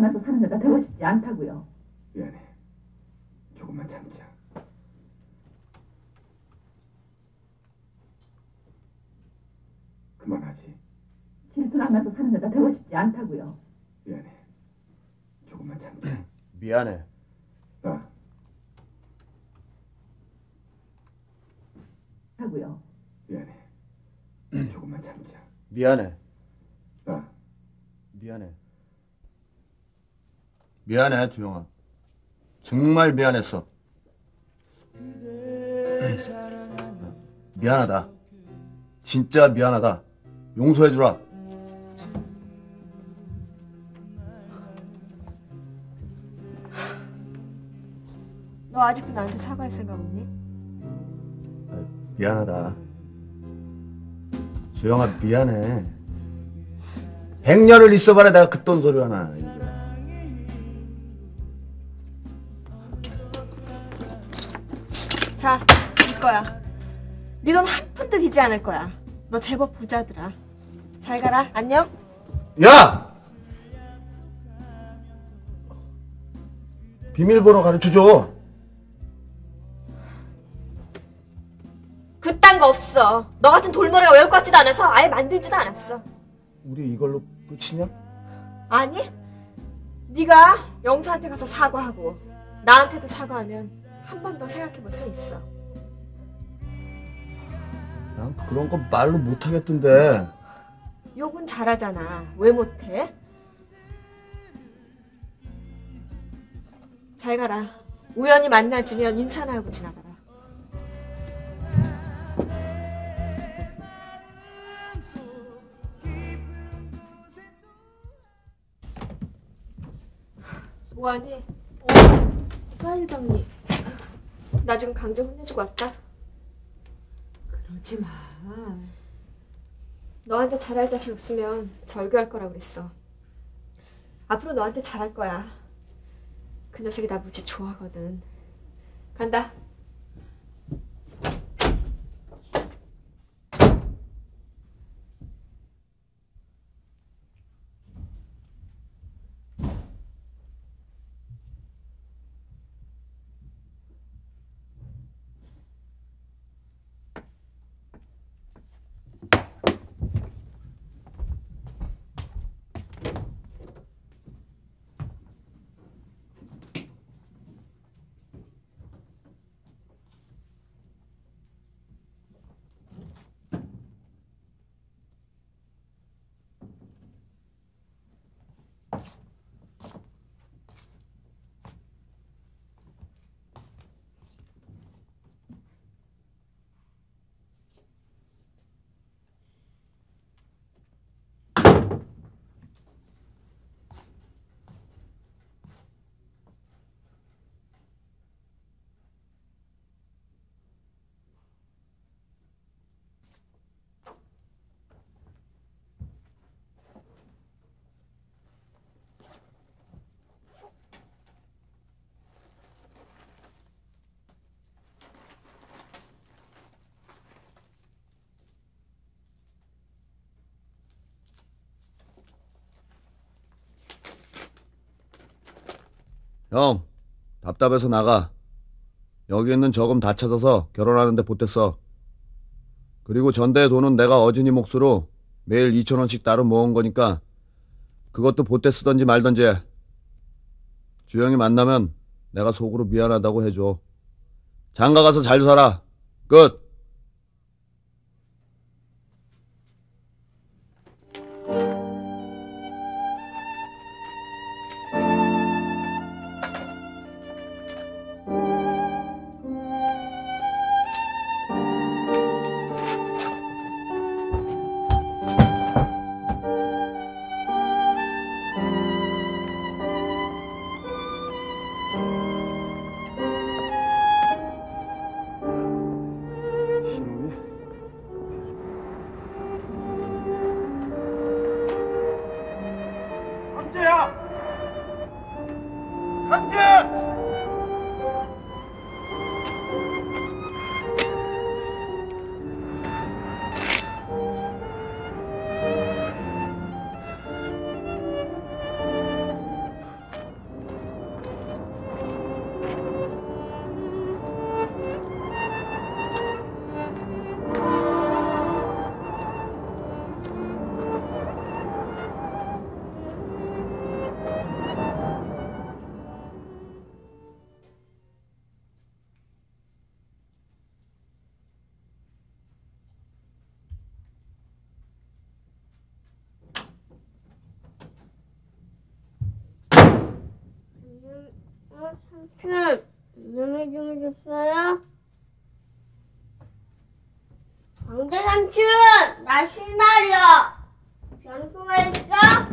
질투나면서 사는 여자 되고 싶지 않다고요. 미안해. 조금만 참자. 그만하지. 질투나면서 사는 여자 되고 싶지 않다고요. 미안해. 조금만 참자. 미안해. 나 하고요. 미안해. 조금만 참자. 미안해. 나 미안해. 미안해, 두영아. 정말 미안했어. 미안하다. 진짜 미안하다. 용서해주라. 너 아직도 나한테 사과할 생각 없니? 미안하다. 주영아, 미안해. 백년을 있어봐라 내가 그딴 소리 하나. 자, 네 거야. 네 돈 한 푼도 비지 않을 거야. 너 제법 부자더라. 잘 가라. 안녕. 야! 비밀번호 가르쳐줘. 그딴 거 없어. 너 같은 돌머리가 외울 것 같지도 않아서 아예 만들지도 않았어. 우리 이걸로 끝이냐? 아니? 네가 영수한테 가서 사과하고 나한테도 사과하면 한 번 더 생각해 볼 수 있어. 난 그런 건 말로 못 하겠던데. 욕은 잘하잖아. 왜 못해? 잘 가라. 우연히 만나지면 인사나 하고 지나가라. 뭐하니? 어, 파일 정리. 나 지금 강제 혼내주고 왔다. 그러지 마. 너한테 잘할 자신 없으면 절교할 거라고 그랬어. 앞으로 너한테 잘할 거야. 그 녀석이 나 무지 좋아하거든. 간다. 형, 답답해서 나가. 여기 있는 저금 다 찾아서 결혼하는데 보탰어. 그리고 전대 돈은 내가 어진이 몫으로 매일 2천 원씩 따로 모은 거니까 그것도 보태 쓰던지 말던지 해. 주영이 만나면 내가 속으로 미안하다고 해줘. 장가 가서 잘 살아. 끝. 강재 삼촌, 안녕히 주무셨어요? 광대 삼촌, 나쉴 말이야. 변수가 있어?